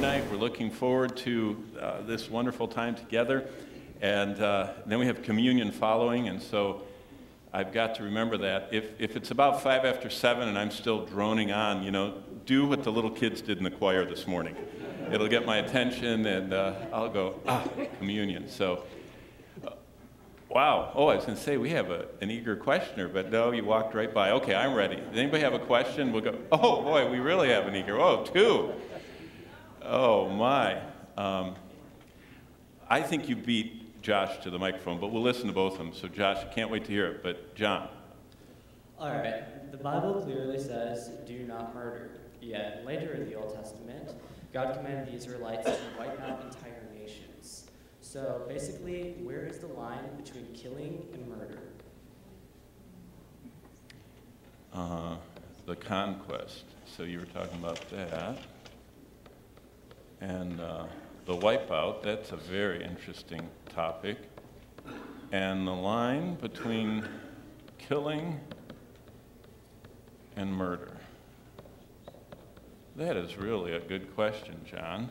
tonight. We're looking forward to uh, this wonderful time together. And uh, then we have communion following, and so I've got to remember that. If, if it's about five after seven and I'm still droning on, you know, do what the little kids did in the choir this morning. It'll get my attention, and uh, I'll go, ah, communion. So, uh, wow. Oh, I was going to say, we have a, an eager questioner, but no, you walked right by. Okay, I'm ready. Does anybody have a question? We'll go, oh, boy, we really have an eager. Oh, two. Oh, my. Um, I think you beat Josh to the microphone, but we'll listen to both of them. So, Josh, I can't wait to hear it. But, John. All right. The Bible clearly says, do not murder. Yet, later in the Old Testament, God commanded the Israelites to wipe out entire nations. So, basically, where is the line between killing and murder? Uh, the conquest. So, you were talking about that. And uh, the wipeout, that's a very interesting topic. And the line between killing and murder. That is really a good question, John.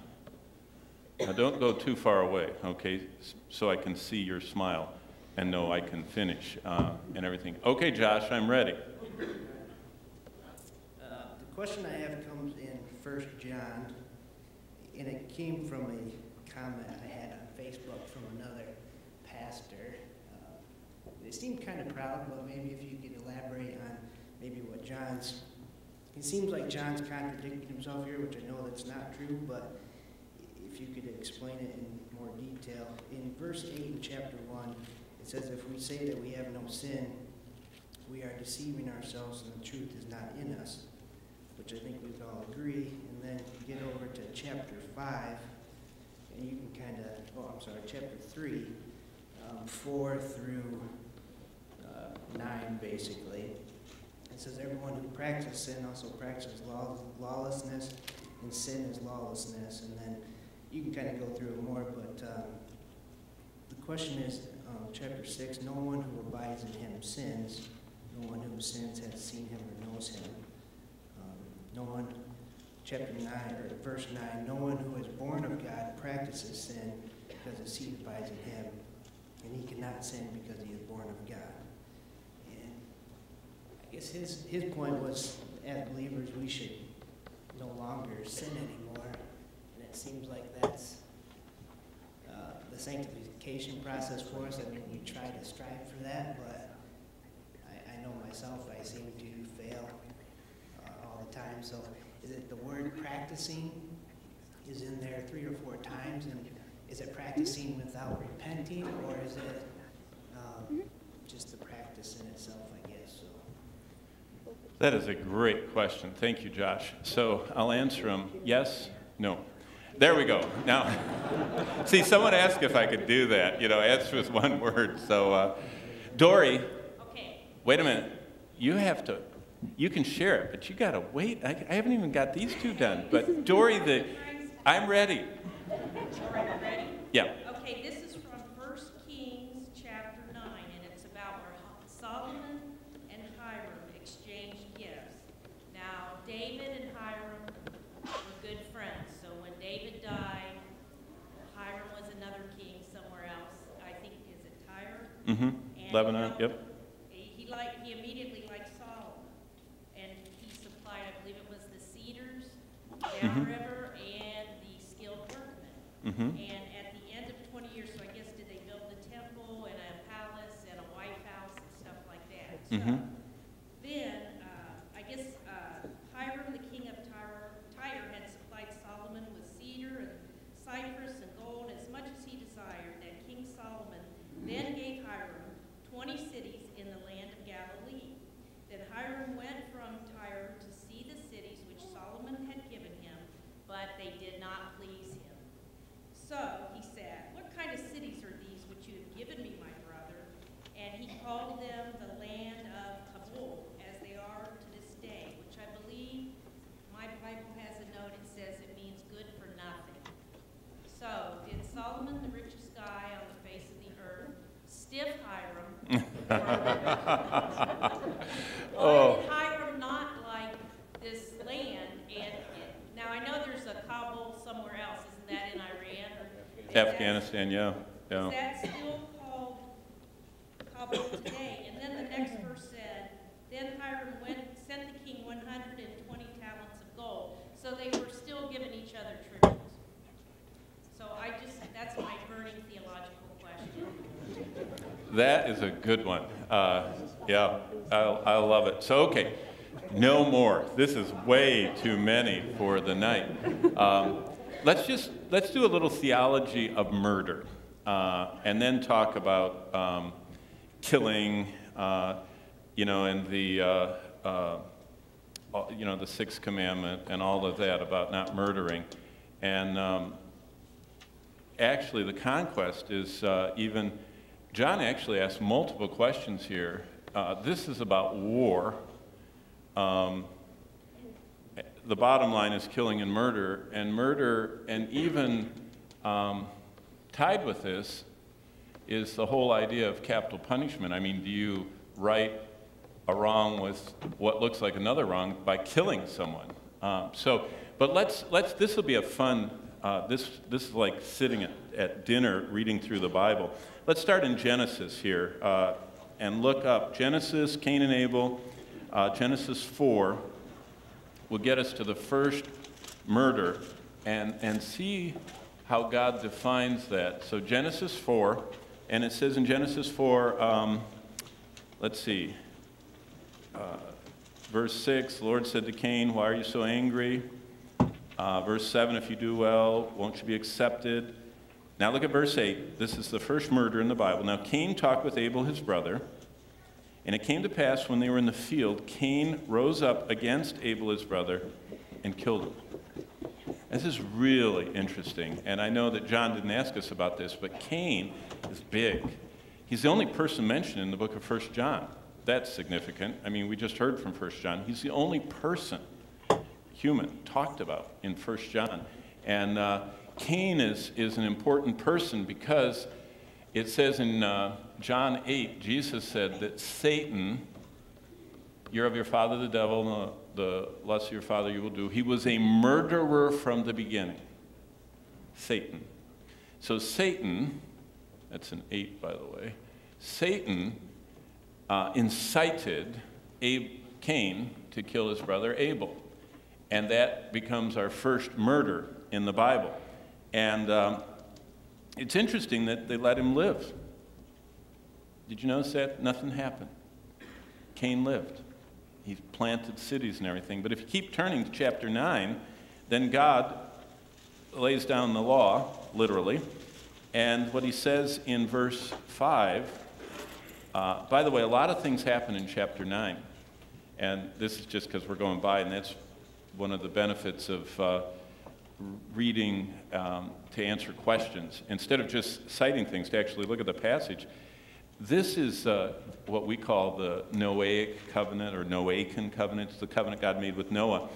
Now, don't go too far away, okay, so I can see your smile and know I can finish uh, and everything. Okay, Josh, I'm ready. Uh, the question I have comes in First John and it came from a comment I had on Facebook from another pastor. Uh, they seemed kind of proud, but maybe if you could elaborate on maybe what John's. It seems like John's contradicting himself here, which I know that's not true, but if you could explain it in more detail. In verse 8 in chapter 1, it says, If we say that we have no sin, we are deceiving ourselves and the truth is not in us, which I think we can all agree and then get over to chapter 5, and you can kind of, oh, I'm sorry, chapter 3, um, 4 through uh, 9, basically. It says, Everyone who practices sin also practices law, lawlessness, and sin is lawlessness. And then you can kind of go through it more, but um, the question is, um, chapter 6, no one who abides in him sins. No one who sins has seen him or knows him. Um, no one chapter 9, or verse 9, no one who is born of God practices sin because the seed abides in him, and he cannot sin because he is born of God. And I guess his, his point was, as believers, we should no longer sin anymore, and it seems like that's uh, the sanctification process for us. I mean, we try to strive for that, but I, I know myself, I seem to fail uh, all the time. So is it the word practicing is in there three or four times? And is it practicing without repenting, or is it um, just the practice in itself, I guess? So. That is a great question. Thank you, Josh. So I'll answer them yes, no. There we go. Now, see, someone asked if I could do that. You know, answer with one word. So, uh, Dory, okay. wait a minute. You have to you can share it, but you got to wait. I, I, haven't even got these two done. But Dory, the I'm ready. All right, ready? Yeah. Okay, this is from 1 Kings chapter 9, and it's about where Solomon and Hiram exchanged gifts. Now, David and Hiram were good friends, so when David died, Hiram was another king somewhere else. I think, is it Tyre? Mm-hmm. Lebanon, yep. He, liked, he immediately downriver mm-hmm. and the skilled Mm-hmm. And at the end of 20 years, so I guess did they build the temple and a palace and a White House and stuff like that. Mm-hmm. So then, oh. Hiram not like this land? And it, now I know there's a Kabul somewhere else. Isn't that in Iran? Afghanistan, yeah. yeah. Good one. Uh, yeah, I, I love it. So, okay, no more. This is way too many for the night. Um, let's just let's do a little theology of murder, uh, and then talk about um, killing. Uh, you know, and the uh, uh, you know the sixth commandment and all of that about not murdering, and um, actually the conquest is uh, even John actually asks multiple questions here. Uh, this is about war. Um, the bottom line is killing and murder, and murder, and even um, tied with this is the whole idea of capital punishment. I mean, do you right a wrong with what looks like another wrong by killing someone? Um, so, but let's let's. This will be a fun. Uh, this this is like sitting at, at dinner reading through the Bible. Let's start in Genesis here uh, and look up Genesis, Cain and Abel, uh, Genesis 4 will get us to the first murder and, and see how God defines that. So, Genesis 4, and it says in Genesis 4, um, let's see, uh, verse 6, the Lord said to Cain, Why are you so angry? Uh, verse 7, if you do well, won't you be accepted? Now look at verse 8. This is the first murder in the Bible. Now Cain talked with Abel, his brother. And it came to pass when they were in the field, Cain rose up against Abel, his brother, and killed him. This is really interesting. And I know that John didn't ask us about this, but Cain is big. He's the only person mentioned in the book of 1 John. That's significant. I mean, we just heard from 1 John. He's the only person, human, talked about in 1 John. And uh, Cain is, is an important person because it says in uh, John 8, Jesus said that Satan, you're of your father the devil, the, the lust of your father you will do. He was a murderer from the beginning. Satan. So Satan, that's an 8 by the way, Satan uh, incited Abe, Cain to kill his brother Abel. And that becomes our first murder in the Bible. And um, it's interesting that they let him live. Did you notice that? Nothing happened. Cain lived. He planted cities and everything. But if you keep turning to chapter 9, then God lays down the law, literally. And what he says in verse 5, uh, by the way, a lot of things happen in chapter 9. And this is just because we're going by, and that's one of the benefits of. Uh, reading um, to answer questions instead of just citing things to actually look at the passage. This is uh, what we call the Noahic covenant or Noachian covenant. It's the covenant God made with Noah.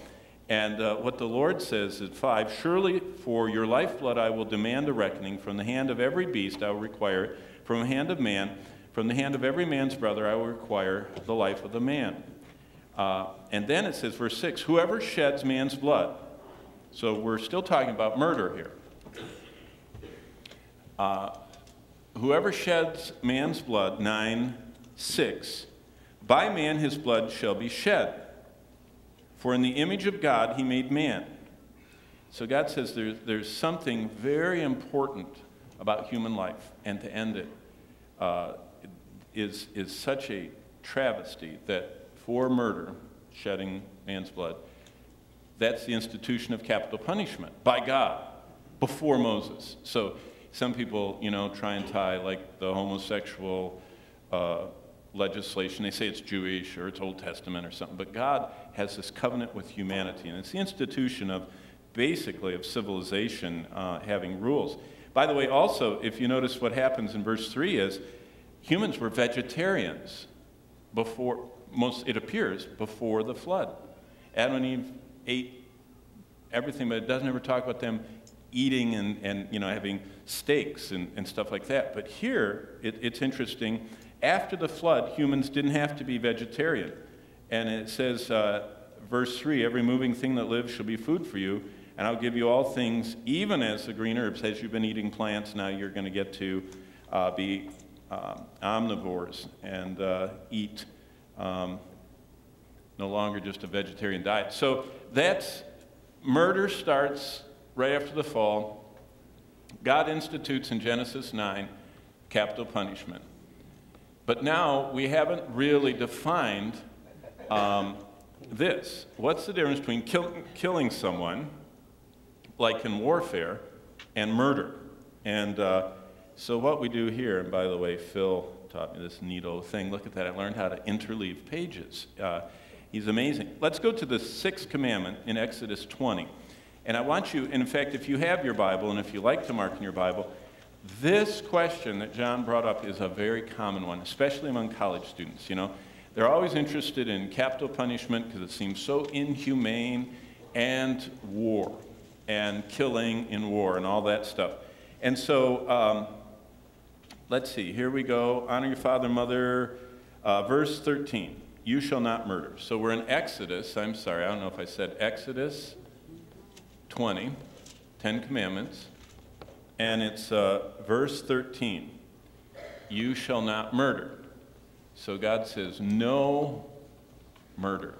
And uh, what the Lord says at 5 Surely for your lifeblood I will demand a reckoning. From the hand of every beast I will require it. From the hand of man, from the hand of every man's brother I will require the life of the man. Uh, and then it says, verse 6 Whoever sheds man's blood, so we're still talking about murder here. Uh, whoever sheds man's blood, 9, 6, by man his blood shall be shed. For in the image of God he made man. So God says there's, there's something very important about human life, and to end it uh, is is such a travesty that for murder, shedding man's blood, that's the institution of capital punishment by God before Moses. So some people, you know, try and tie like the homosexual uh, legislation. They say it's Jewish or it's Old Testament or something. But God has this covenant with humanity, and it's the institution of basically of civilization uh, having rules. By the way, also, if you notice what happens in verse 3 is humans were vegetarians before, most, it appears, before the flood. Adam and Eve ate everything, but it doesn't ever talk about them eating and, and you know, having steaks and, and stuff like that. But here, it, it's interesting. After the flood, humans didn't have to be vegetarian. And it says, uh, verse 3 every moving thing that lives shall be food for you. and I'll give you all things, even as the green herbs. As you've been eating plants, now you're going to get to uh, be uh, omnivores and uh, eat um, no longer just a vegetarian diet. So that's murder starts right after the fall. God institutes in Genesis 9 capital punishment. But now we haven't really defined um, this. What's the difference between kill, killing someone, like in warfare, and murder? And uh, so what we do here, and by the way, Phil taught me this neato thing. Look at that. I learned how to interleave pages. Uh, he's amazing. Let's go to the sixth commandment in Exodus 20. And I want you, in fact, if you have your Bible, and if you like to mark in your Bible, this question that John brought up is a very common one, especially among college students. You know, they're always interested in capital punishment because it seems so inhumane, and war, and killing in war, and all that stuff. And so, um, let's see. Here we go. Honor your father and mother. Uh, verse 13. You shall not murder. So we're in Exodus. I'm sorry, I don't know if I said Exodus 20, Ten Commandments, and it's uh, verse 13. You shall not murder. So God says, no murder.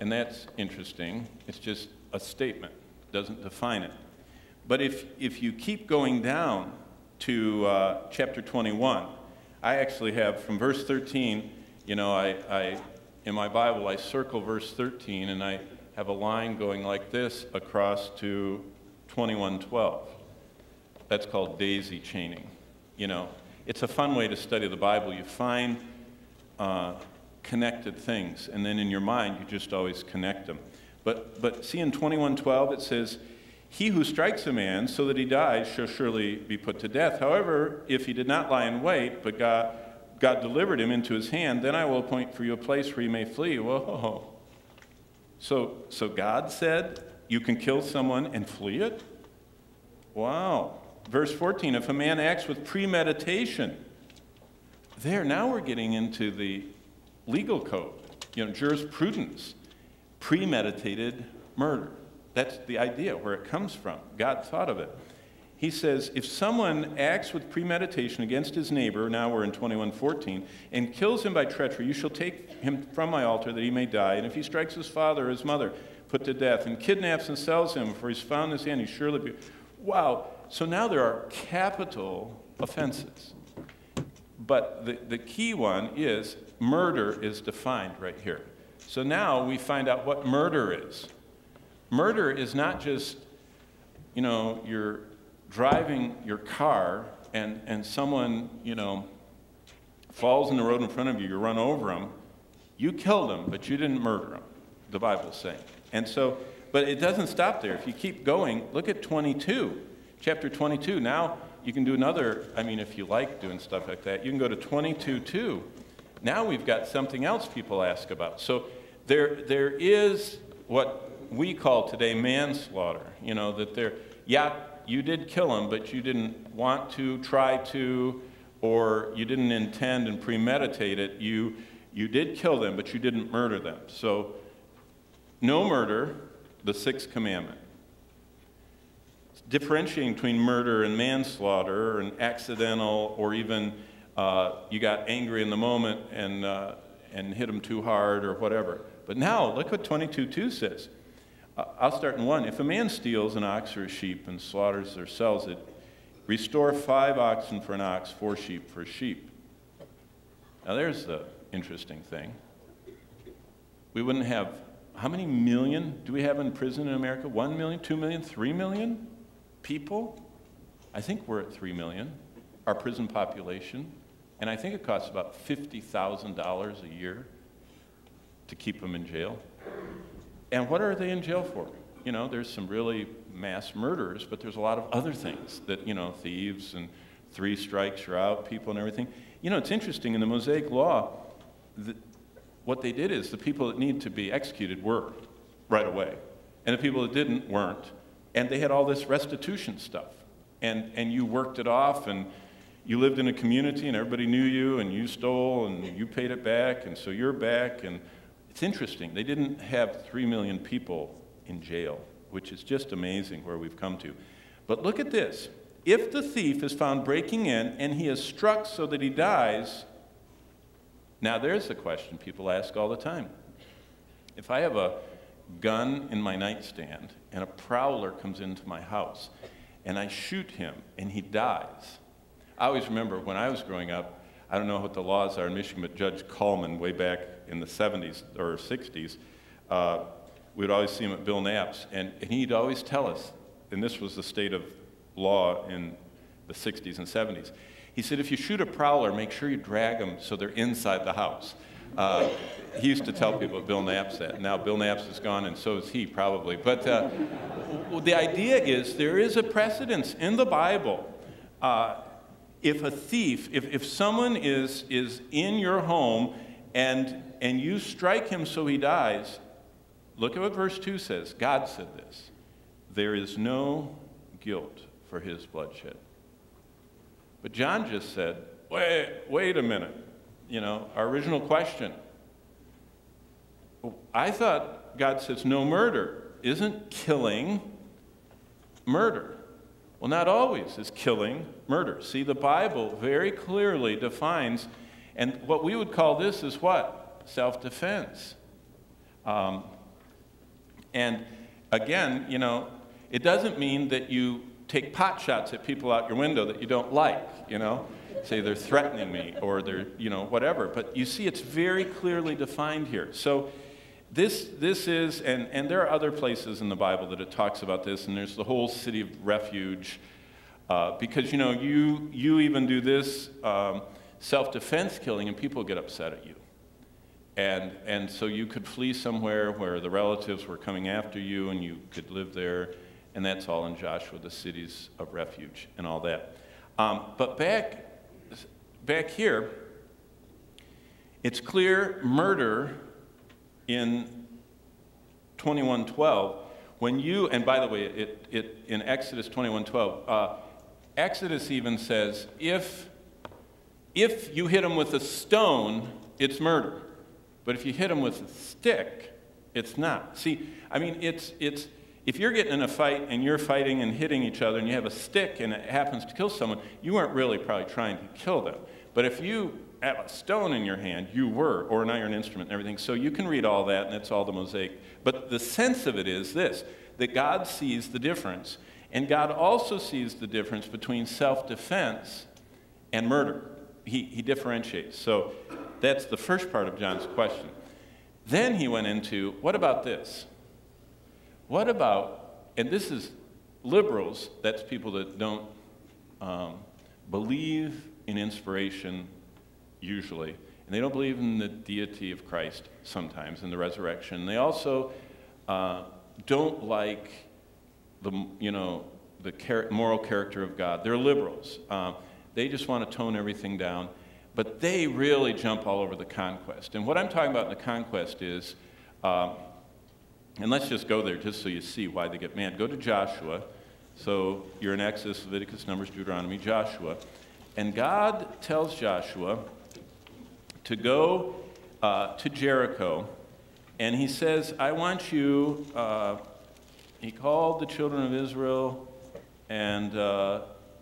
And that's interesting. It's just a statement, doesn't define it. But if, if you keep going down to uh, chapter 21, I actually have from verse 13, you know, I, I, in my Bible, I circle verse 13 and I have a line going like this across to 2112. That's called daisy chaining. You know, it's a fun way to study the Bible. You find uh, connected things, and then in your mind, you just always connect them. But, but see in 2112, it says, He who strikes a man so that he dies shall surely be put to death. However, if he did not lie in wait, but God, God delivered him into his hand, then I will appoint for you a place where you may flee. Whoa. So, so God said, You can kill someone and flee it? Wow. Verse 14 if a man acts with premeditation, there, now we're getting into the legal code, you know, jurisprudence, premeditated murder. That's the idea, where it comes from. God thought of it. He says, if someone acts with premeditation against his neighbor, now we're in 2114, and kills him by treachery, you shall take him from my altar that he may die. And if he strikes his father or his mother, put to death, and kidnaps and sells him, for he's found in his hand, he surely be. Wow. So now there are capital offenses. But the, the key one is murder is defined right here. So now we find out what murder is. Murder is not just, you know, you're driving your car and, and someone, you know, falls in the road in front of you, you run over them. You killed them, but you didn't murder them, the Bible's saying. And so, but it doesn't stop there. If you keep going, look at 22 chapter 22. Now you can do another, I mean, if you like doing stuff like that, you can go to 22 2. Now we've got something else people ask about. So there, there is what we call today manslaughter. You know, that there, yeah, you did kill him, but you didn't want to, try to, or you didn't intend and premeditate it. You, you did kill them, but you didn't murder them. So, no murder, the sixth commandment differentiating between murder and manslaughter and accidental or even uh, you got angry in the moment and, uh, and hit them too hard or whatever. But now, look what 22.2 says. I'll start in one. If a man steals an ox or a sheep and slaughters or sells it, restore five oxen for an ox, four sheep for a sheep. Now there's the interesting thing. We wouldn't have, how many million do we have in prison in America? One million, two million, three million? people. I think we're at 3 million, our prison population. And I think it costs about $50,000 a year to keep them in jail. And what are they in jail for? You know, there's some really mass murders, but there's a lot of other things that, you know, thieves and three strikes, you're out, people and everything. You know, it's interesting, in the Mosaic Law, the, what they did is the people that need to be executed were right away. And the people that didn't weren't. And they had all this restitution stuff. And, and you worked it off, and you lived in a community, and everybody knew you, and you stole, and you paid it back, and so you're back. And it's interesting. They didn't have three million people in jail, which is just amazing where we've come to. But look at this. If the thief is found breaking in and he is struck so that he dies, now there's the question people ask all the time. If I have a gun in my nightstand and a prowler comes into my house and I shoot him and he dies, I always remember when I was growing up, I don't know what the laws are in Michigan, but Judge Coleman, way back in the 70s or 60s, uh, we'd always see him at Bill Knapp's, and, and he'd always tell us, and this was the state of law in the 60s and 70s. He said, if you shoot a prowler, make sure you drag them so they're inside the house. Uh, he used to tell people Bill Knapp's that. Now Bill Knapp's is gone, and so is he probably. But uh, the idea is there is a precedence in the Bible. Uh, if a thief, if, if someone is, is in your home and, and you strike him so he dies, look at what verse 2 says. God said this there is no guilt for his bloodshed. But John just said, wait, wait a minute. You know, our original question. I thought God says no murder. Isn't killing murder? Well, not always is killing murder. See, the Bible very clearly defines, and what we would call this is what? Self defense. Um, and again, you know, it doesn't mean that you take pot shots at people out your window that you don't like, you know? Say they're threatening me or they're, you know, whatever. But you see, it's very clearly defined here. So this, this is, and, and there are other places in the Bible that it talks about this, and there's the whole city of refuge. Uh, because, you know, you, you even do this um, self defense killing, and people get upset at you. And, and so you could flee somewhere where the relatives were coming after you, and you could live there and that's all in Joshua, the cities of refuge and all that. Um, but back, back here, it's clear murder in 2112 when you and by the way it, it in exodus 2112 uh, exodus even says if if you hit them with a stone it's murder but if you hit them with a stick it's not see i mean it's it's if you're getting in a fight and you're fighting and hitting each other and you have a stick and it happens to kill someone, you weren't really probably trying to kill them. But if you have a stone in your hand, you were, or an iron instrument and everything. So you can read all that and it's all the mosaic. But the sense of it is this that God sees the difference. And God also sees the difference between self defense and murder. He, he differentiates. So that's the first part of John's question. Then he went into what about this? What about, and this is liberals, that's people that don't um, believe in inspiration usually, and they don't believe in the deity of Christ sometimes, in the resurrection. They also uh, don't like the, you know, the moral character of God. They're liberals. Um, they just want to tone everything down. But they really jump all over the conquest. And what I'm talking about in the conquest is uh, and let's just go there just so you see why they get mad. Go to Joshua. So you're in Exodus, Leviticus, Numbers, Deuteronomy, Joshua. And God tells Joshua to go uh, to Jericho. And he says, I want you, uh, he called the children of Israel, and uh,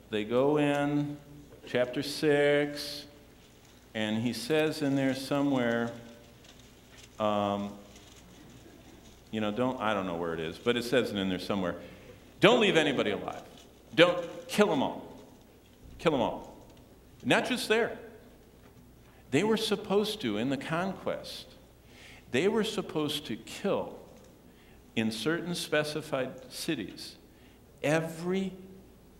they go in, chapter 6, and he says in there somewhere, um, you know, don't, I don't know where it is, but it says it in there somewhere. Don't leave anybody alive. Don't kill them all. Kill them all. Not just there. They were supposed to, in the conquest, they were supposed to kill in certain specified cities every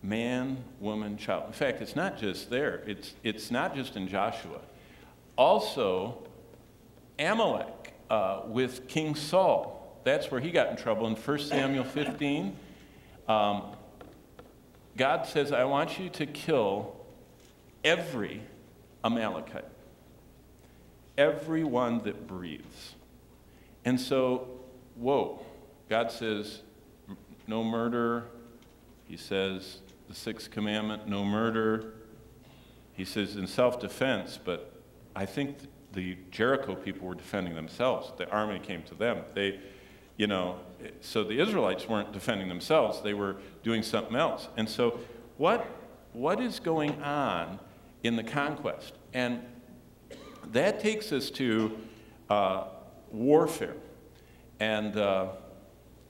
man, woman, child. In fact, it's not just there, it's, it's not just in Joshua. Also, Amalek uh, with King Saul that's where he got in trouble in 1 Samuel 15. Um, God says, I want you to kill every Amalekite, everyone that breathes. And so, whoa, God says, no murder. He says, the sixth commandment, no murder. He says, in self defense, but I think the Jericho people were defending themselves. The army came to them. They, you know, so the Israelites weren't defending themselves, they were doing something else. And so, what, what is going on in the conquest? And that takes us to uh, warfare. And uh,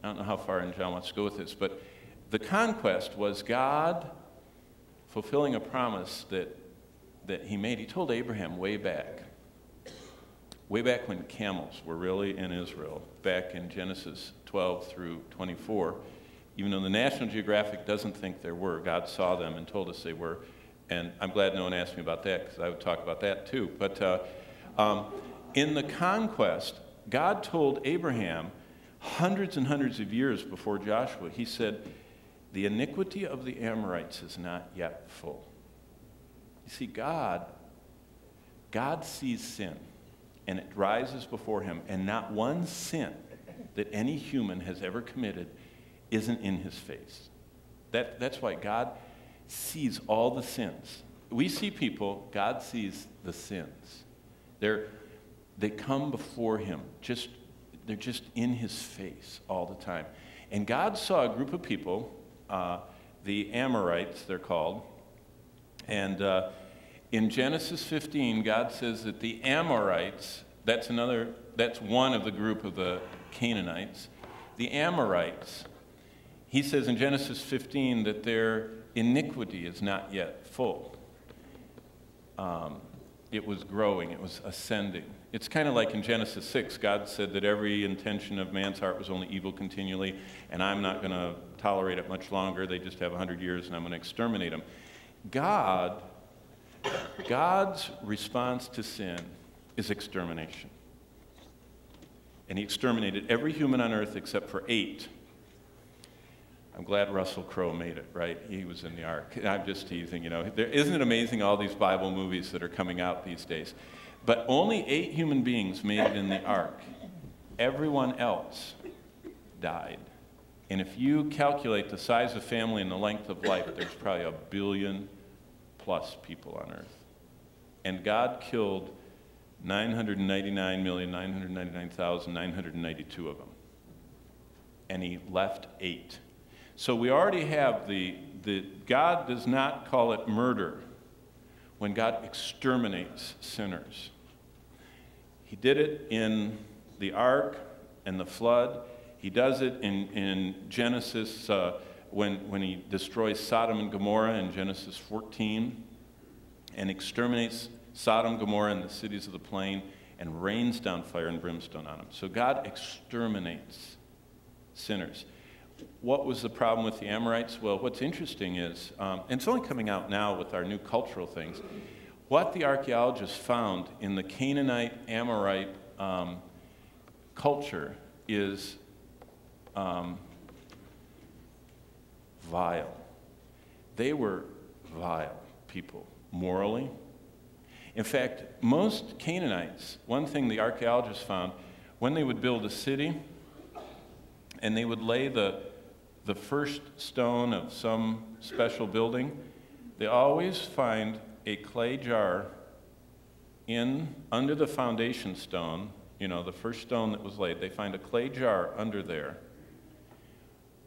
I don't know how far in John wants to go with this, but the conquest was God fulfilling a promise that, that he made. He told Abraham way back, way back when camels were really in Israel, back in Genesis 12 through 24, even though the National Geographic doesn't think there were, God saw them and told us they were. And I'm glad no one asked me about that because I would talk about that too. But uh, um, in the conquest, God told Abraham hundreds and hundreds of years before Joshua, He said, The iniquity of the Amorites is not yet full. You see, God, God sees sin and it rises before Him, and not one sin that any human has ever committed isn't in His face. That, that's why God sees all the sins. We see people, God sees the sins. They're, they come before him, just, they're just in his face all the time. And God saw a group of people, uh, the Amorites, they're called. And uh, in Genesis 15, God says that the Amorites, that's another, that's one of the group of the Canaanites. The Amorites, he says in Genesis 15 that their iniquity is not yet full. Um, it was growing, it was ascending. It's kind of like in Genesis 6, God said that every intention of man's heart was only evil continually, and I'm not going to tolerate it much longer. They just have 100 years, and I'm going to exterminate them. God, God's response to sin is extermination. And he exterminated every human on earth except for eight I'm glad Russell Crowe made it, right? He was in the ark. I'm just teasing, you know. There, isn't it amazing all these Bible movies that are coming out these days? But only eight human beings made it in the ark. Everyone else died. And if you calculate the size of family and the length of life, there's probably a billion plus people on earth. And God killed 999,999,992 of them. And he left eight. So we already have the, the, God does not call it murder when God exterminates sinners. He did it in the ark and the flood. He does it in, in Genesis uh, when, when he destroys Sodom and Gomorrah in Genesis 14 and exterminates Sodom, Gomorrah, and the cities of the plain and rains down fire and brimstone on them. So God exterminates sinners what was the problem with the Amorites? Well, what's interesting is, um, and it's only coming out now with our new cultural things, what the archaeologists found in the Canaanite Amorite um, culture is um, vile. They were vile people, morally. In fact, most Canaanites, one thing the archaeologists found, when they would build a city and they would lay the the first stone of some special building, they always find a clay jar in under the foundation stone, you know, the first stone that was laid. They find a clay jar under there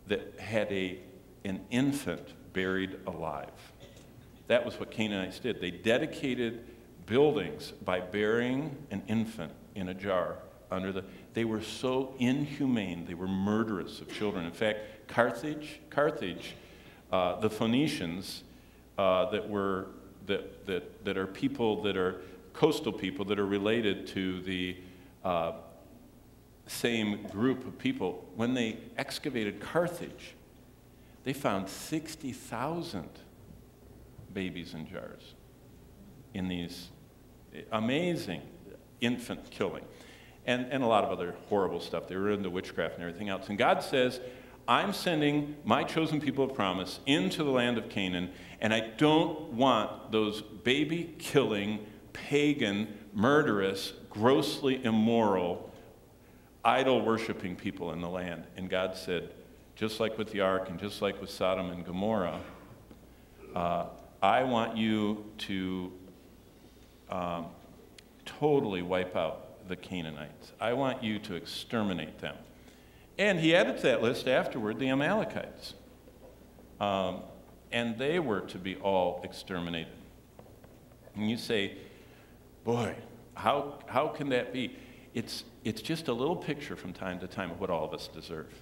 that had a an infant buried alive. That was what Canaanites did. They dedicated buildings by burying an infant in a jar under the they were so inhumane they were murderous of children in fact Carthage, Carthage, uh, the Phoenicians uh, that were that, that, that are people that are coastal people that are related to the uh, same group of people. When they excavated Carthage, they found 60,000 babies in jars in these amazing infant killing and, and a lot of other horrible stuff. They were into witchcraft and everything else. And God says, I'm sending my chosen people of promise into the land of Canaan, and I don't want those baby killing, pagan, murderous, grossly immoral, idol worshiping people in the land. And God said, just like with the ark and just like with Sodom and Gomorrah, uh, I want you to um, totally wipe out the Canaanites. I want you to exterminate them. And he added to that list afterward the Amalekites. Um, and they were to be all exterminated. And you say, boy, how, how can that be? It's, it's just a little picture from time to time of what all of us deserve.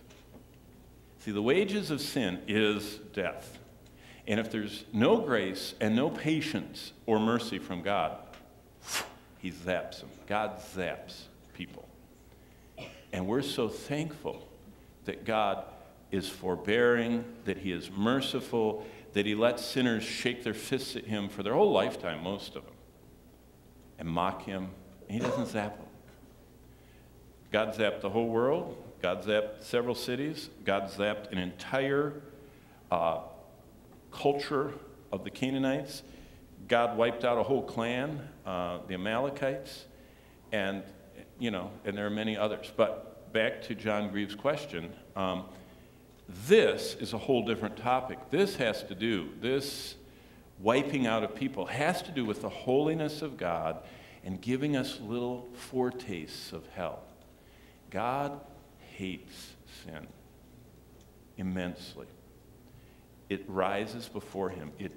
See, the wages of sin is death. And if there's no grace and no patience or mercy from God, he zaps them. God zaps people. And we're so thankful that God is forbearing, that He is merciful, that He lets sinners shake their fists at Him for their whole lifetime, most of them, and mock Him. And He doesn't zap them. God zapped the whole world. God zapped several cities. God zapped an entire uh, culture of the Canaanites. God wiped out a whole clan, uh, the Amalekites, and you know, and there are many others. But back to John Greaves' question, um, this is a whole different topic. This has to do, this wiping out of people has to do with the holiness of God and giving us little foretastes of hell. God hates sin immensely. It rises before him. It,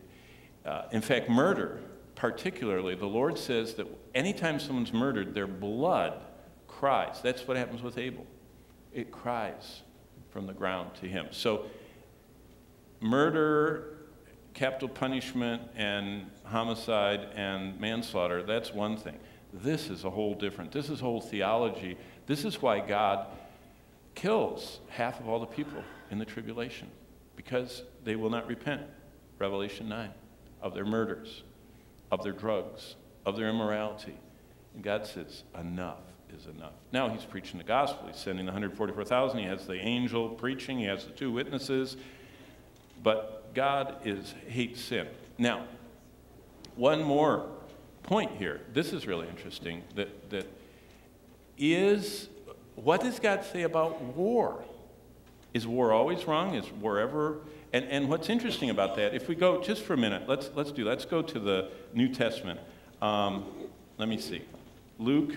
uh, in fact, murder, particularly, the Lord says that anytime someone's murdered, their blood cries. That's what happens with Abel. It cries from the ground to him. So, murder, capital punishment, and homicide and manslaughter, that's one thing. This is a whole different, this is whole theology. This is why God kills half of all the people in the tribulation, because they will not repent. Revelation 9 of their murders, of their drugs, of their immorality. And God says, enough is enough. Now he's preaching the gospel. He's sending the 144,000. He has the angel preaching. He has the two witnesses. But God is hates sin. Now, one more point here. This is really interesting. That that is what does God say about war? Is war always wrong? Is war ever and, and what's interesting about that, if we go just for a minute, let's, let's do, let's go to the New Testament. Um, let me see. Luke,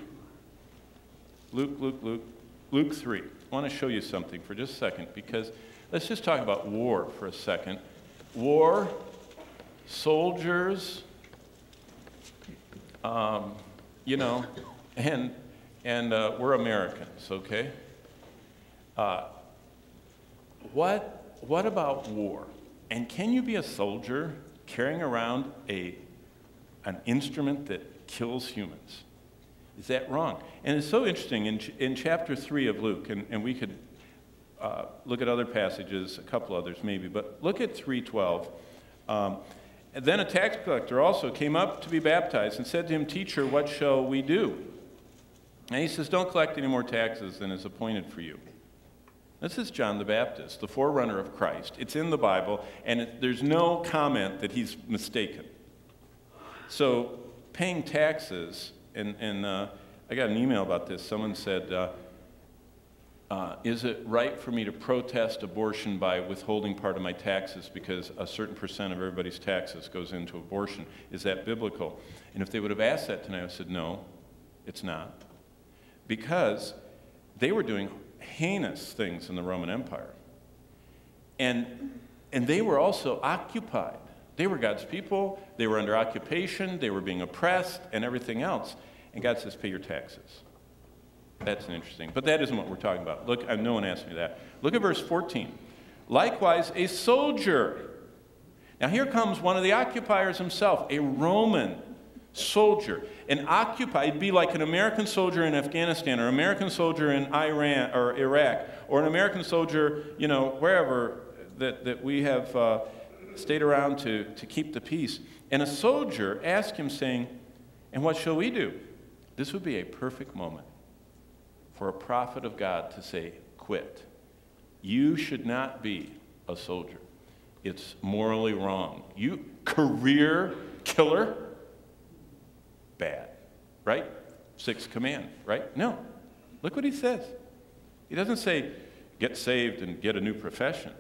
Luke, Luke, Luke, Luke 3. I want to show you something for just a second because let's just talk about war for a second. War, soldiers, um, you know, and, and uh, we're Americans, okay? Uh, what what about war? And can you be a soldier carrying around a, an instrument that kills humans? Is that wrong? And it's so interesting in, in chapter 3 of Luke, and, and we could uh, look at other passages, a couple others maybe, but look at 312. Um, then a tax collector also came up to be baptized and said to him, Teacher, what shall we do? And he says, Don't collect any more taxes than is appointed for you. This is John the Baptist, the forerunner of Christ. It's in the Bible, and it, there's no comment that he's mistaken. So, paying taxes, and, and uh, I got an email about this. Someone said, uh, uh, Is it right for me to protest abortion by withholding part of my taxes because a certain percent of everybody's taxes goes into abortion? Is that biblical? And if they would have asked that tonight, I said, No, it's not. Because they were doing heinous things in the Roman Empire. And, and they were also occupied. They were God's people, they were under occupation, they were being oppressed, and everything else. And God says, pay your taxes. That's an interesting. But that isn't what we're talking about. Look, no one asked me that. Look at verse 14. Likewise, a soldier. Now, here comes one of the occupiers himself, a Roman soldier. An occupied be like an American soldier in Afghanistan or American soldier in Iran or Iraq or an American soldier, you know, wherever that, that we have uh, stayed around to, to keep the peace. And a soldier asked him, saying, And what shall we do? This would be a perfect moment for a prophet of God to say, Quit. You should not be a soldier. It's morally wrong. You, career killer, bad, right? Sixth command, right? No. Look what he says. He doesn't say, get saved and get a new profession.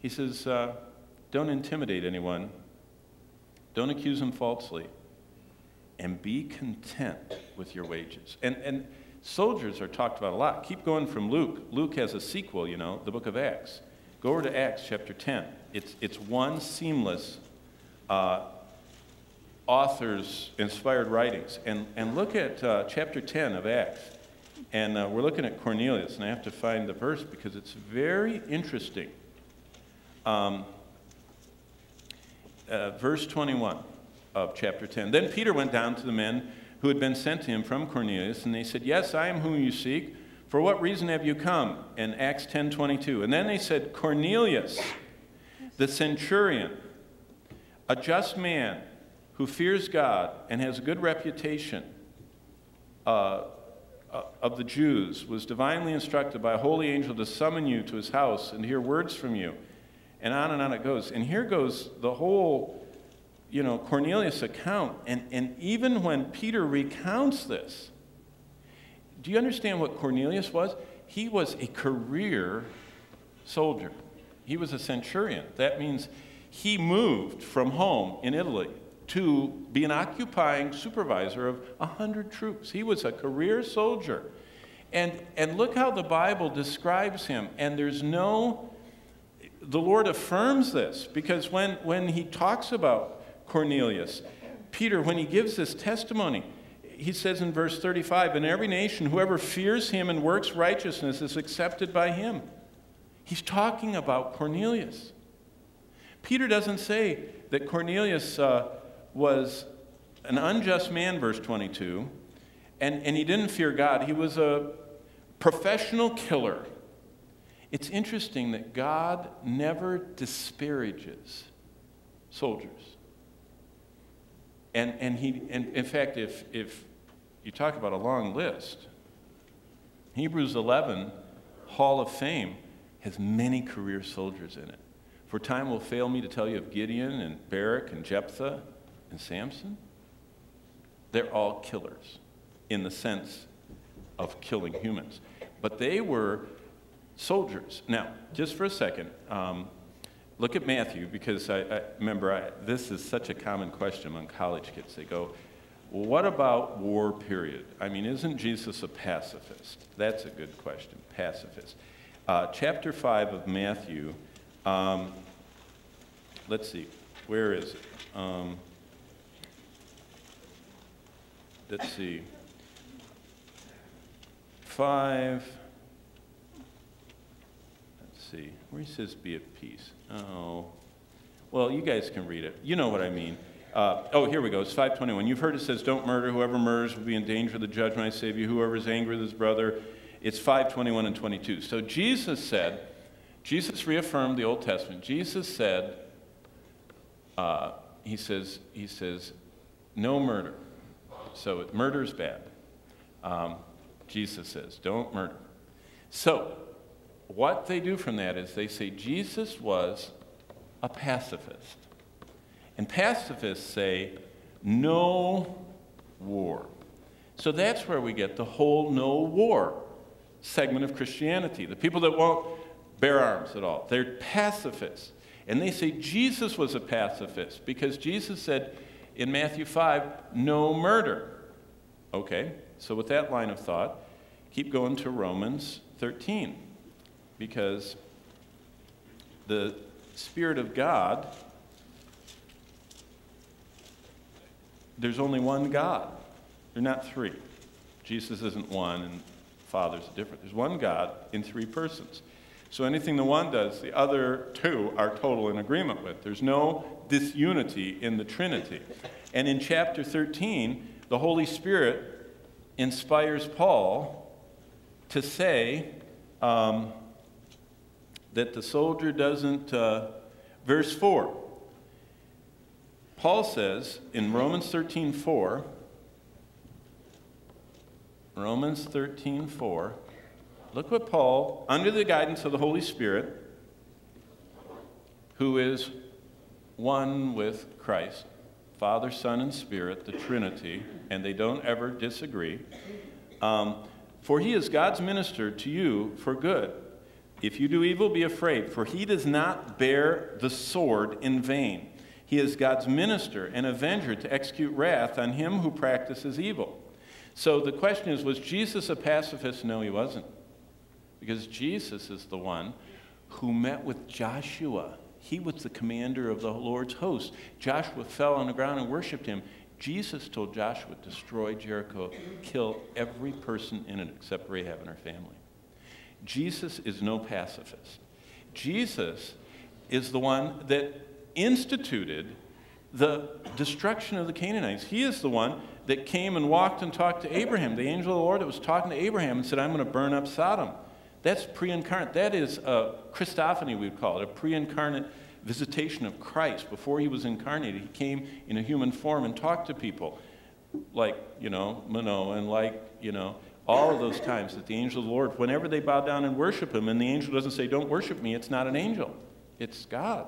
He says, uh, don't intimidate anyone, don't accuse them falsely, and be content with your wages. And, and Soldiers are talked about a lot. Keep going from Luke. Luke has a sequel, you know, the book of Acts. Go over to Acts chapter 10. It's, it's one seamless uh, author's inspired writings. And, and look at uh, chapter 10 of Acts. And uh, we're looking at Cornelius, and I have to find the verse because it's very interesting. Um, uh, verse 21 of chapter 10. Then Peter went down to the men who had been sent to him from Cornelius, and they said, Yes, I am whom you seek. For what reason have you come? In Acts 10 22. And then they said, Cornelius, the centurion, a just man who fears God and has a good reputation uh, uh, of the Jews, was divinely instructed by a holy angel to summon you to his house and hear words from you. And on and on it goes. And here goes the whole, you know, Cornelius account. And, and even when Peter recounts this, do you understand what Cornelius was? He was a career soldier. He was a centurion. That means he moved from home in Italy to be an occupying supervisor of 100 troops. He was a career soldier. And, and look how the Bible describes him. And there's no, the Lord affirms this because when, when he talks about Cornelius, Peter, when he gives this testimony, he says in verse 35 In every nation, whoever fears him and works righteousness is accepted by him. He's talking about Cornelius. Peter doesn't say that Cornelius uh, was an unjust man, verse 22, and, and he didn't fear God. He was a professional killer. It's interesting that God never disparages soldiers. And, and he, and in fact, if, if you talk about a long list, Hebrews 11, Hall of Fame, has many career soldiers in it. For time will fail me to tell you of Gideon and Barak and Jephthah and Samson. They're all killers in the sense of killing humans. But they were soldiers. Now, just for a second, um, look at Matthew because I, I remember I, this is such a common question among college kids. They go, what about war period? I mean, isn't Jesus a pacifist? That's a good question, pacifist. Uh, chapter 5 of Matthew, um, let's see, where is it? Um, let's see. 5, let's see, where he says be at peace. Oh, well, you guys can read it. You know what I mean. Uh, oh, here we go. It's 521. You've heard it says, Don't murder. Whoever murders will be in danger of the judgment. I save you. Whoever is angry with his brother. It's 521 and 22. So Jesus said, Jesus reaffirmed the Old Testament. Jesus said, uh, he says, he says, no murder. So murder is bad. Um, Jesus says, don't murder. So what they do from that is they say Jesus was a pacifist. And pacifists say, no war. So that's where we get the whole no war segment of Christianity. The people that won't bear arms at all. They're pacifists. And they say Jesus was a pacifist because Jesus said in Matthew 5, no murder. Okay, so with that line of thought, keep going to Romans 13 because the Spirit of God there's only one God. There are not three. Jesus isn't one, and Father's different. There's one God in three persons. So anything the one does, the other two are total in agreement with. There's no disunity in the Trinity. And in chapter 13, the Holy Spirit inspires Paul to say um, that the soldier doesn't, uh, verse 4, Paul says in Romans 13 4, Romans 13 4, look what Paul, under the guidance of the Holy Spirit, who is one with Christ, Father, Son, and Spirit, the Trinity, and they don't ever disagree. Um, for he is God's minister to you for good. If you do evil, be afraid, for he does not bear the sword in vain. He is God's minister and avenger to execute wrath on him who practices evil. So the question is was Jesus a pacifist? No, he wasn't. Because Jesus is the one who met with Joshua. He was the commander of the Lord's host. Joshua fell on the ground and worshiped him. Jesus told Joshua, destroy Jericho, kill every person in it except Rahab and her family. Jesus is no pacifist. Jesus is the one that instituted the destruction of the Canaanites. He is the one that came and walked and talked to Abraham, the angel of the Lord that was talking to Abraham and said, I'm going to burn up Sodom. That's pre incarnate. That is a Christophany, we would call it, a pre incarnate visitation of Christ. Before he was incarnated, he came in a human form and talked to people, like, you know, Manoah, and like, you know, all of those times that the angel of the Lord, whenever they bow down and worship him, and the angel doesn't say, Don't worship me, it's not an angel, it's God.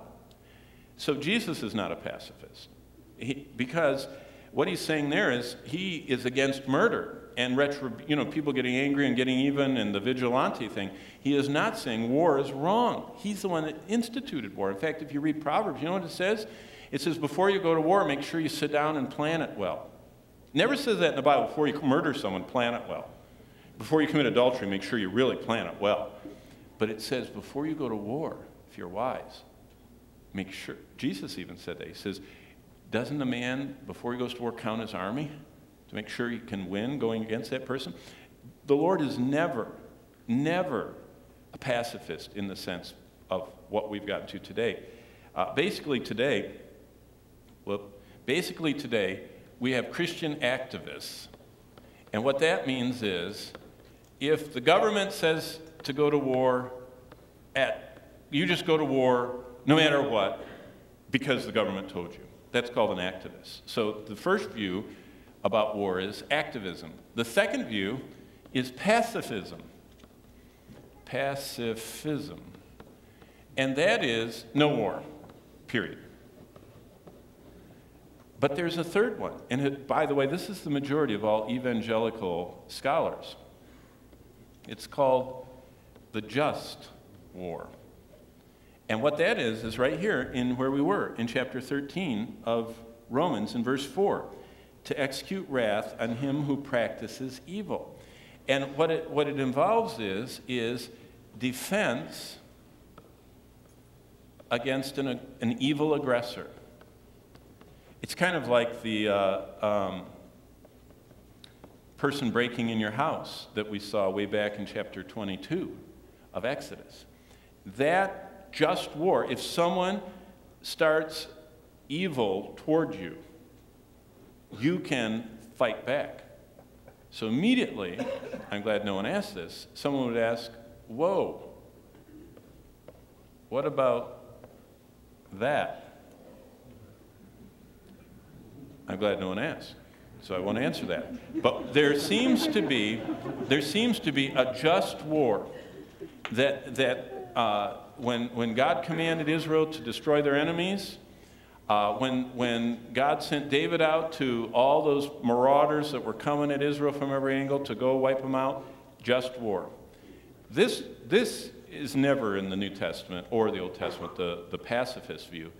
So Jesus is not a pacifist. He, because what he's saying there is he is against murder and you know, people getting angry and getting even and the vigilante thing. He is not saying war is wrong. He's the one that instituted war. In fact, if you read Proverbs, you know what it says? It says, before you go to war, make sure you sit down and plan it well. never says that in the Bible. Before you murder someone, plan it well. Before you commit adultery, make sure you really plan it well. But it says, before you go to war, if you're wise, make sure. Jesus even said that. He says, doesn't a man, before he goes to war, count his army to make sure he can win going against that person? The Lord is never, never a pacifist in the sense of what we've gotten to today. Uh, basically, today, well, basically today, we have Christian activists. And what that means is if the government says to go to war, at, you just go to war no matter what because the government told you. That's called an activist. So the first view about war is activism. The second view is pacifism. Pacifism. And that is no war, period. But there's a third one. And it, by the way, this is the majority of all evangelical scholars. It's called the just war. And what that is, is right here in where we were, in chapter 13 of Romans, in verse 4 to execute wrath on him who practices evil. And what it, what it involves is, is defense against an, an evil aggressor. It's kind of like the uh, um, person breaking in your house that we saw way back in chapter 22 of Exodus. That just war. If someone starts evil toward you, you can fight back. So immediately, I'm glad no one asked this, someone would ask, Whoa, what about that? I'm glad no one asked. So I won't answer that. But there seems to be, there seems to be a just war that, that uh, when, when God commanded Israel to destroy their enemies, uh, when, when God sent David out to all those marauders that were coming at Israel from every angle to go wipe them out, just war. This, this is never in the New Testament or the Old Testament, the, the pacifist view.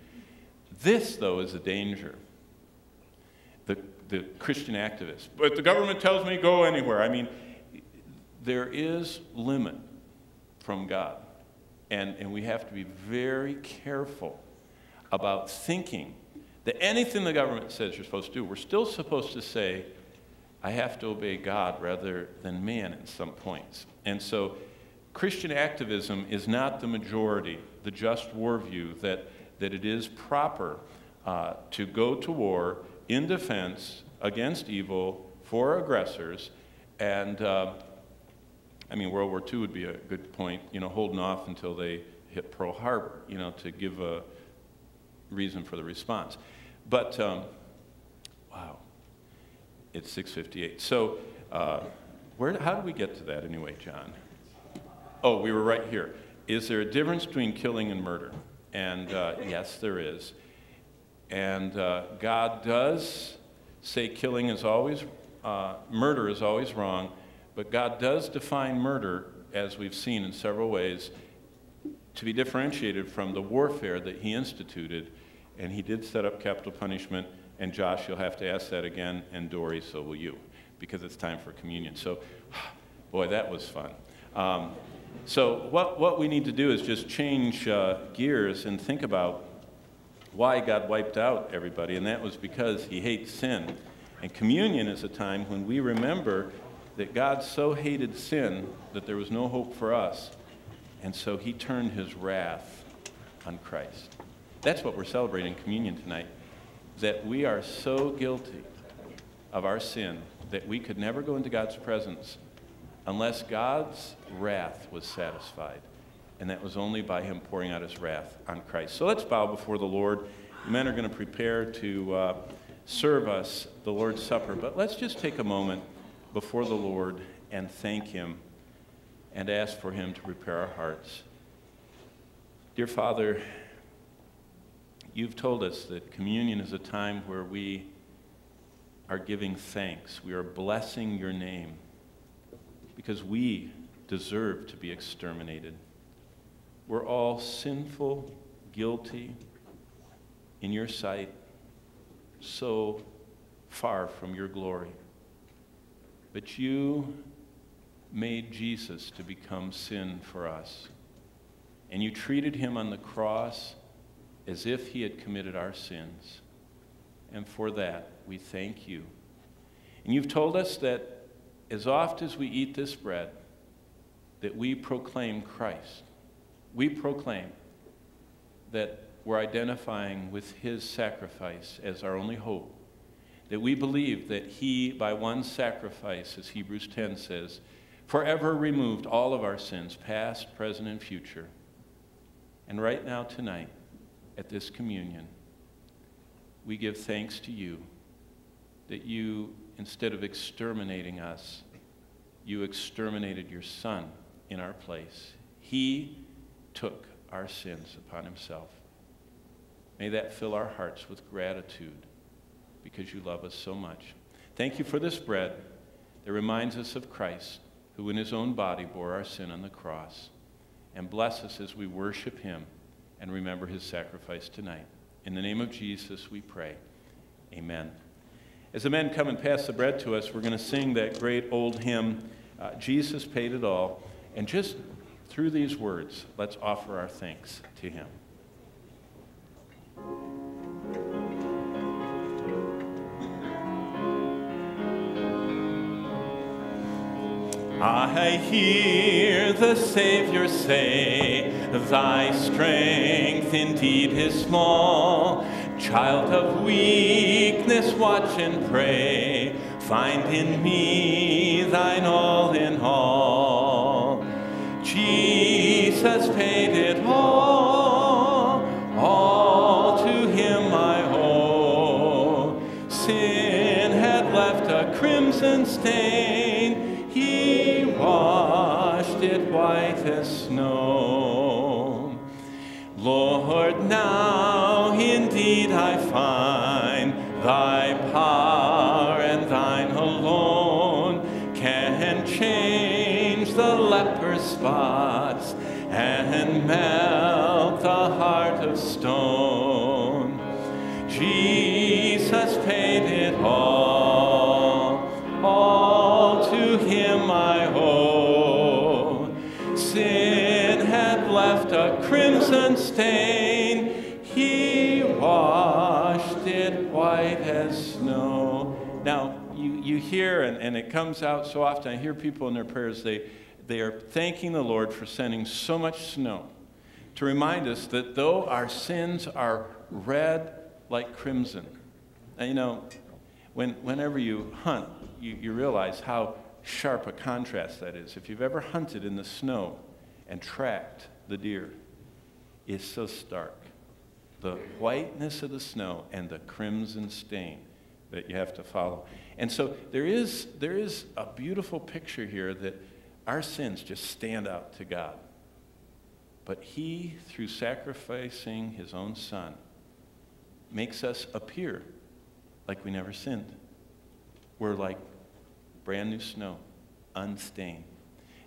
This, though, is a danger. The, the Christian activist. But the government tells me go anywhere. I mean, there is limit from God. And, and we have to be very careful about thinking that anything the government says you're supposed to do, we're still supposed to say, I have to obey God rather than man in some points. And so Christian activism is not the majority, the just war view, that, that it is proper uh, to go to war in defense against evil for aggressors and uh, I mean, World War II would be a good point, you know, holding off until they hit Pearl Harbor, you know, to give a reason for the response. But, um, wow, it's 658. So, uh, where, how did we get to that anyway, John? Oh, we were right here. Is there a difference between killing and murder? And uh, yes, there is. And uh, God does say killing is always, uh, murder is always wrong, but God does define murder, as we've seen in several ways, to be differentiated from the warfare that he instituted. And he did set up capital punishment. And Josh, you'll have to ask that again, and Dory, so will you. because it's time for communion. So, boy, that was fun. Um, so, what, what we need to do is just change uh, gears and think about why God wiped out everybody, and that was because He hates sin. And communion is a time when we remember that God so hated sin that there was no hope for us, and so He turned His wrath on Christ. That's what we're celebrating in communion tonight. That we are so guilty of our sin that we could never go into God's presence unless God's wrath was satisfied. And that was only by Him pouring out His wrath on Christ. So let's bow before the Lord. Men are going to prepare to uh, serve us the Lord's Supper. But let's just take a moment before the Lord and thank Him and ask for Him to prepare our hearts. Dear Father, You've told us that communion is a time where we are giving thanks. We are blessing your name because we deserve to be exterminated. We're all sinful, guilty in your sight, so far from your glory. But you made Jesus to become sin for us. And you treated him on the cross as if he had committed our sins. And for that, we thank you. And you've told us that as oft as we eat this bread, that we proclaim Christ. We proclaim that we're identifying with his sacrifice as our only hope. That we believe that he, by one sacrifice, as Hebrews 10 says, forever removed all of our sins, past, present, and future. And right now, tonight, at this communion, we give thanks to you that you, instead of exterminating us, you exterminated your Son in our place. He took our sins upon himself. May that fill our hearts with gratitude because you love us so much. Thank you for this bread that reminds us of Christ, who in his own body bore our sin on the cross. And bless us as we worship him and remember his sacrifice tonight. In the name of Jesus, we pray. Amen. As the men come and pass the bread to us, we're going to sing that great old hymn, uh, Jesus Paid It All. And just through these words, let's offer our thanks to him. I hear the Savior say, Thy strength indeed is small. Child of weakness, watch and pray. Find in me thine all in all. Jesus paid it all, all to him I owe. Sin had left a crimson stain, he washed it white as snow. Lord, now indeed I find thy power and thine alone can change the leper's spots and melt the heart of stone. Jesus paid it all, stain, he washed it white as snow. Now, you, you hear, and, and it comes out so often, I hear people in their prayers, they, they are thanking the Lord for sending so much snow to remind us that though our sins are red like crimson, and you know, when, whenever you hunt, you, you realize how sharp a contrast that is. If you've ever hunted in the snow and tracked the deer, it's so stark. The whiteness of the snow and the crimson stain that you have to follow. And so there is, there is a beautiful picture here that our sins just stand out to God. But He, through sacrificing His own Son, makes us appear like we never sinned. We're like brand new snow, unstained.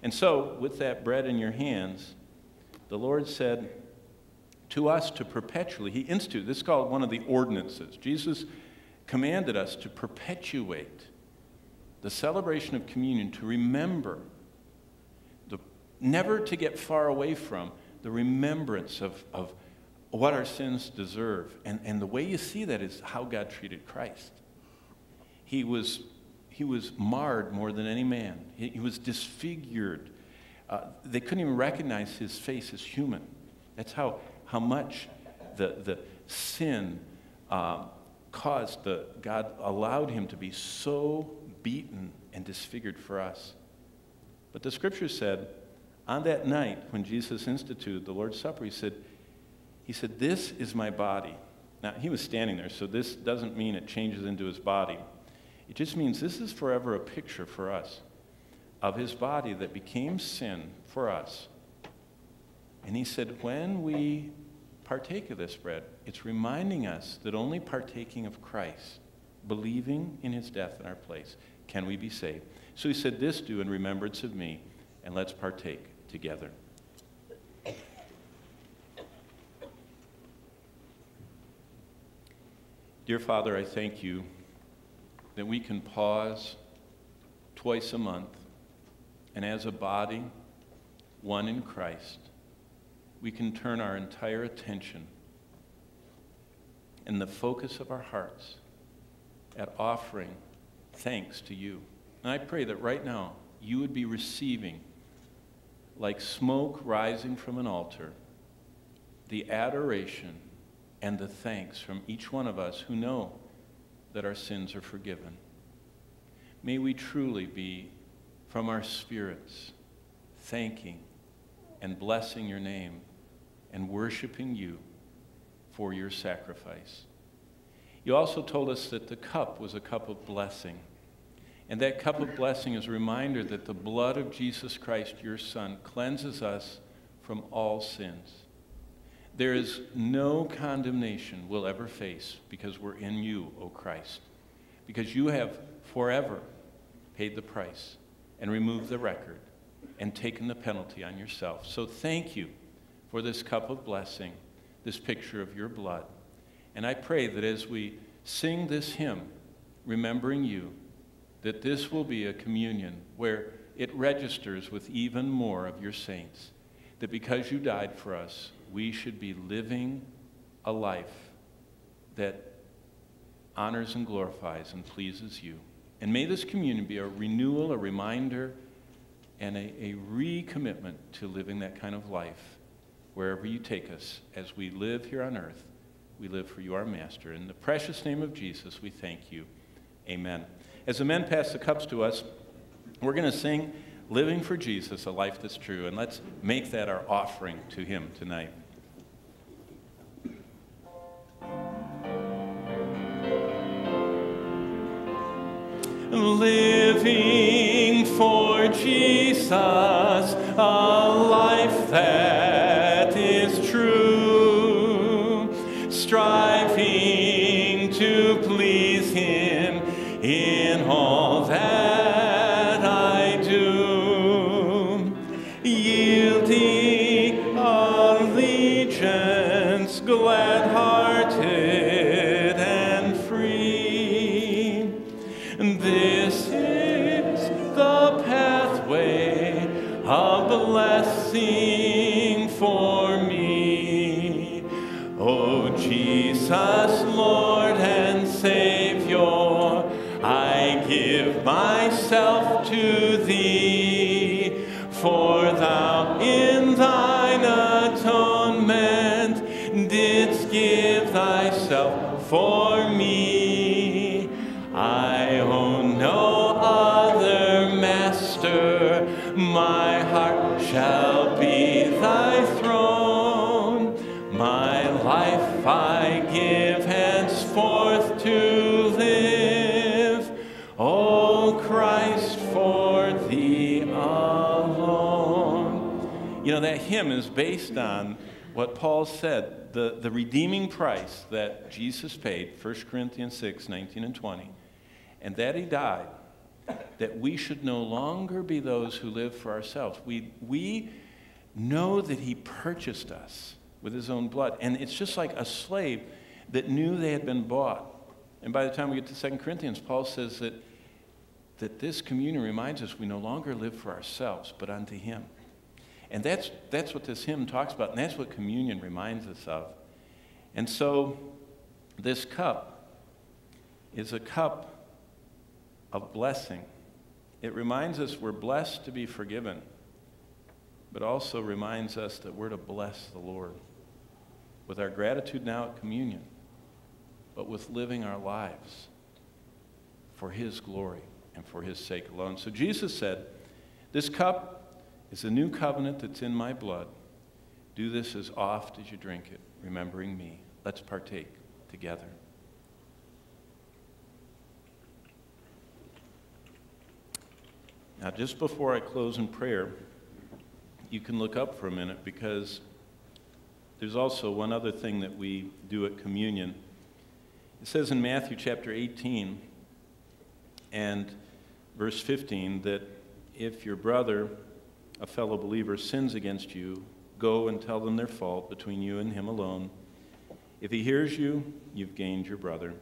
And so, with that bread in your hands, the Lord said to us to perpetually, He instituted, this is called one of the ordinances. Jesus commanded us to perpetuate the celebration of communion, to remember, the, never to get far away from the remembrance of, of what our sins deserve. And, and the way you see that is how God treated Christ. He was, he was marred more than any man, he, he was disfigured. Uh, they couldn't even recognize his face as human. That's how, how much the, the sin uh, caused the, God allowed him to be so beaten and disfigured for us. But the scripture said, on that night when Jesus instituted the Lord's Supper, he said, he said, This is my body. Now, he was standing there, so this doesn't mean it changes into his body. It just means this is forever a picture for us of his body that became sin for us. And he said, When we partake of this bread, it's reminding us that only partaking of Christ, believing in his death in our place, can we be saved. So he said, This do in remembrance of me, and let's partake together. Dear Father, I thank you that we can pause twice a month and as a body, one in Christ, we can turn our entire attention and the focus of our hearts at offering thanks to you. And I pray that right now you would be receiving, like smoke rising from an altar, the adoration and the thanks from each one of us who know that our sins are forgiven. May we truly be from our spirits thanking and blessing your name and worshiping you for your sacrifice. You also told us that the cup was a cup of blessing. And that cup of blessing is a reminder that the blood of Jesus Christ, your Son, cleanses us from all sins. There is no condemnation we'll ever face because we're in you, O Christ, because you have forever paid the price and removed the record and taken the penalty on yourself. So thank you for this cup of blessing, this picture of your blood. And I pray that as we sing this hymn, remembering you, that this will be a communion where it registers with even more of your saints, that because you died for us, we should be living a life that honors and glorifies and pleases you. And may this communion be a renewal, a reminder, and a, a recommitment to living that kind of life wherever you take us as we live here on earth. We live for you, our Master. In the precious name of Jesus, we thank you. Amen. As the men pass the cups to us, we're going to sing Living for Jesus, a life that's true. And let's make that our offering to him tonight. living for Jesus, a life that striving to please Him in all that I do, yielding allegiance, glad hearted and free. This is the pathway of blessing myself to thee, for thou in thine atonement didst give thyself for hymn is based on what Paul said, the, the redeeming price that Jesus paid, 1 Corinthians 6, 19 and 20, and that he died, that we should no longer be those who live for ourselves. We, we know that he purchased us with his own blood. And it's just like a slave that knew they had been bought. And by the time we get to 2 Corinthians, Paul says that that this communion reminds us we no longer live for ourselves, but unto Him. And that's, that's what this hymn talks about, and that's what communion reminds us of. And so, this cup is a cup of blessing. It reminds us we're blessed to be forgiven, but also reminds us that we're to bless the Lord with our gratitude now at communion, but with living our lives for His glory and for His sake alone. So Jesus said, This cup is a new covenant that's in my blood. Do this as oft as you drink it, remembering me. Let's partake together. Now, just before I close in prayer, you can look up for a minute because there's also one other thing that we do at communion. It says in Matthew chapter 18 and verse 15 that if your brother, a fellow believer, sins against you, go and tell them their fault between you and him alone. If he hears you, you've gained your brother.